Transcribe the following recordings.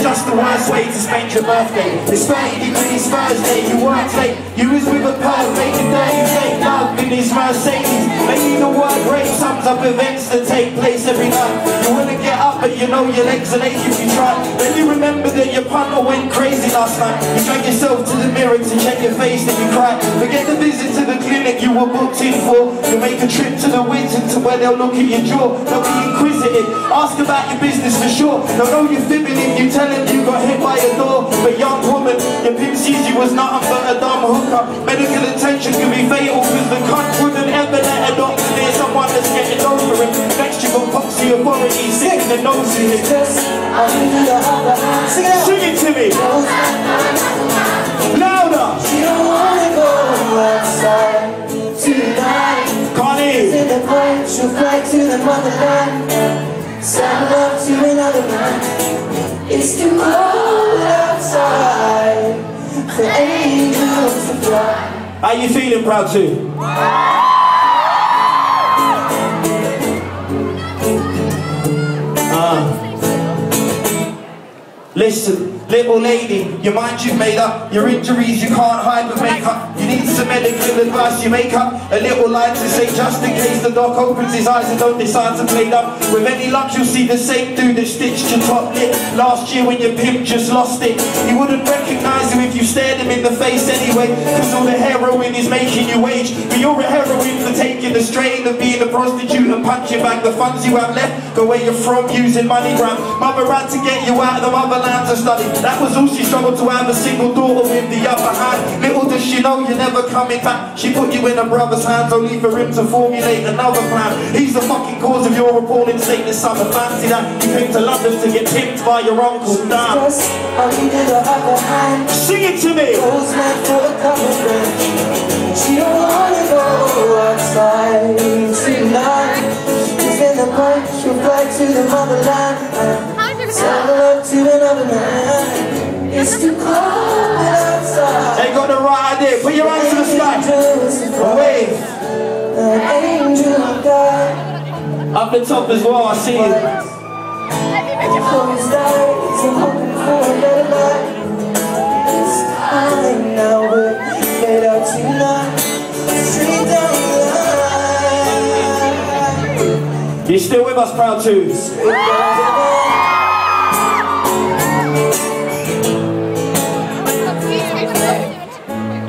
is just the worst way to spend your birthday. It's 30 degrees Thursday, you work late, you was with a perv, making dirty fake love in his Mercedes. Maybe the word rape sums up events that take place every night. You wanna get up, you know your legs are late if you try. Then you remember that your punter went crazy last night. You drag yourself to the mirror to check your face, then you cry. Forget the visit to the clinic you were booked in for. You make a trip to the Winton to where they'll look at your jaw. They'll be inquisitive, ask about your business for sure. They'll know you're fibbing if you tell them you got hit by a door. But young woman, your pimp sees you was nothing but a dumb hooker. Medical attention can be fatal because the cunt wouldn't ever let a doctor near someone that's getting over it. Next you got poxy authority, sick the nose in it. Sing it. Sing it to me, louder. You don't wanna go outside tonight. Can't hear. The point, she'll fly to the motherland. Saddle up to another man. It's too cold outside for angels to fly. How you feeling, Proud 2? Listen, little lady, your mind you've made up, your injuries you can't hide with makeup. You need some medical advice, you make up a little lie to say just in case the doc opens his eyes and don't decide to play up. With any luck, you'll see the same dude that stitched your top lip last year when your pimp just lost it. He wouldn't recognize stared him in the face anyway, cause all the heroin is making you age. But you're a heroine for taking the strain of being a prostitute and punching back the funds you have left. Go where you're from using MoneyGram. Mother had to get you out of the motherland to study. That was all she struggled to have a single daughter with the upper hand. Little does she know you're never coming back. She put you in her brother's hands only for him to formulate another plan. He's the fucking cause of your appalling state this summer. Fancy that you came to London to get pimped by your uncle. Damn. Just on to the other hand. Sing it to me. Goes meant for a couple friends. She don't wanna go outside tonight. She's in the point, she'll fly to the motherland. Saddle up to another man. It's too cold outside. They got the idea. Put your hands to the sky. Angels to fly. Wave. Angel of God. Up the top as well, I see you. Close eyes, I'm hoping for a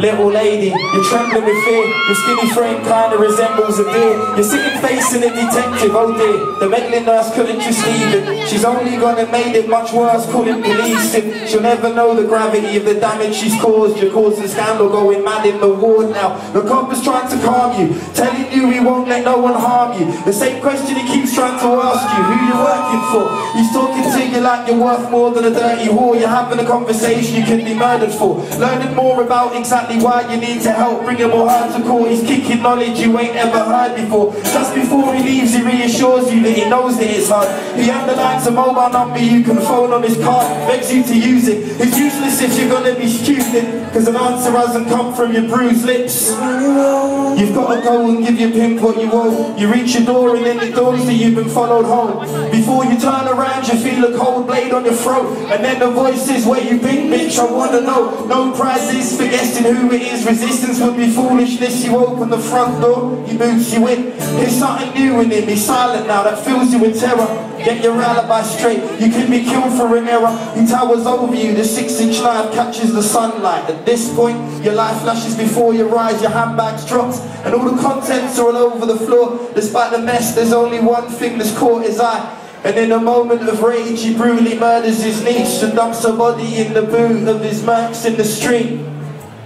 Little lady, you're trembling with fear. Your skinny frame kinda resembles a deer. You're sitting facing a detective, oh dear. The meddling nurse couldn't just leave it. She's only gonna make it much worse, calling police. If she'll never know the gravity of the damage she's caused. You're causing scandal, going mad in the ward now. The cop is trying to calm you, telling you he won't let no one harm you. The same question he keeps trying to ask you, who you working for? He's talking to you like you're worth more than a dirty whore. You're having a conversation you can be murdered for. Learning more about exactly why you need to help, bring him hard to court. He's kicking knowledge you ain't ever heard before. Just before he leaves, he reassures you that he knows that it's hard. He underlines a mobile number you can phone on his card, begs you to use it. It's useless if you're gonna be stupid, because an answer hasn't come from your bruised lips. You've got to go and give your pimp what you owe. You reach your door and then it dawns that you've been followed home. Before you turn around, you feel a cold blade on your throat. And then the voice says, where you been, bitch? I wanna know. No prizes for guessing who it is. Resistance would be foolishness. You open the front door, he moves you in. There's something new in him. He's silent now, that fills you with terror. Get your alibi straight. You can be killed for an error. He towers over you. The six-inch knife catches the sunlight. At this point, your life flashes before your eyes. Your handbag's dropped, and all the contents are all over the floor. Despite the mess, there's only one thing that's caught his eye. And in a moment of rage, he brutally murders his niece and dumps her body in the boot of his Mercs in the street.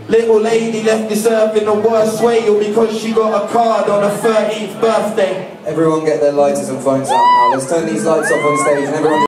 Little lady left this earth in the worst way, or because she got a card on her 13th birthday. Everyone get their lighters and phones out now. Let's turn these lights off on stage and everyone